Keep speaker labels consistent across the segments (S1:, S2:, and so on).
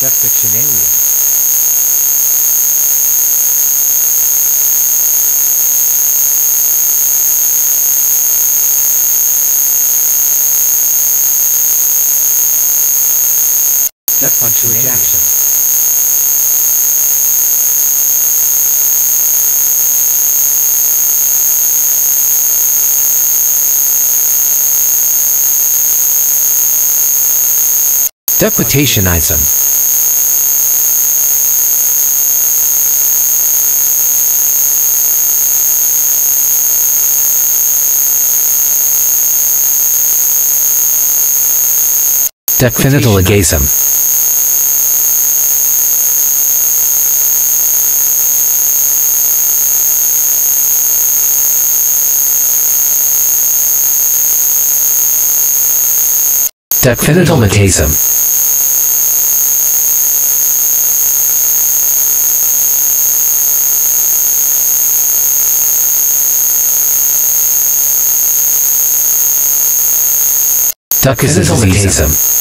S1: Defectionarian. Defunctionarian. Rejection.
S2: Deputationism. Definital agasm. Definital metasm. Duckism.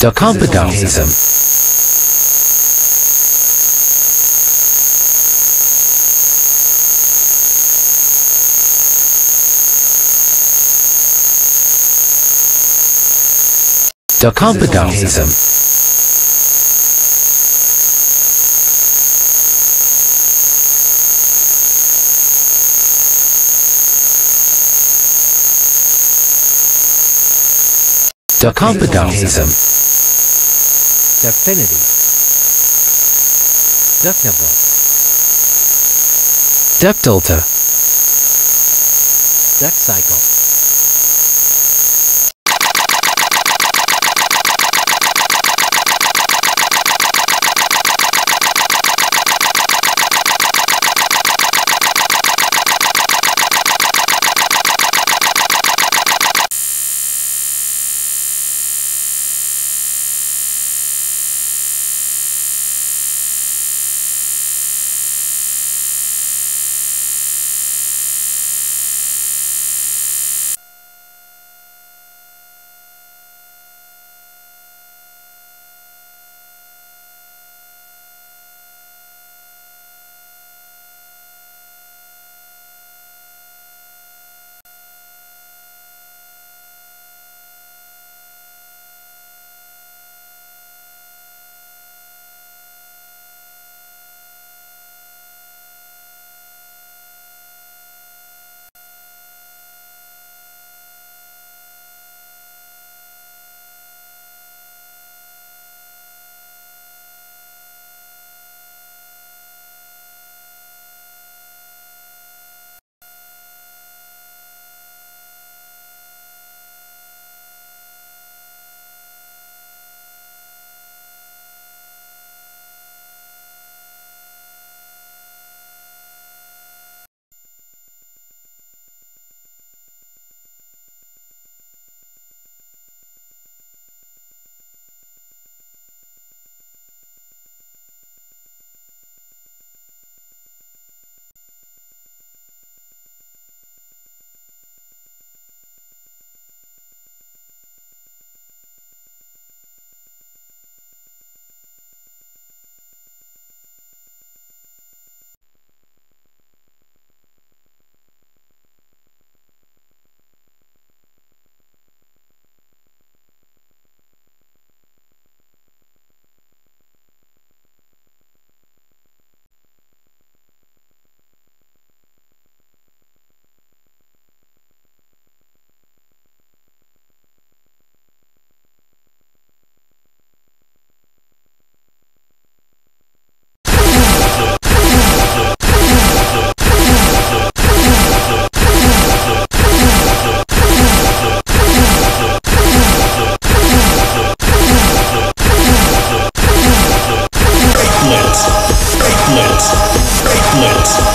S2: Definitalism. Definitalism. Definitalism. Decompedism. Decompedism. Decompedism.
S1: Definity. Defnibble.
S2: Depdelta.
S1: Deck cycle.
S3: Let's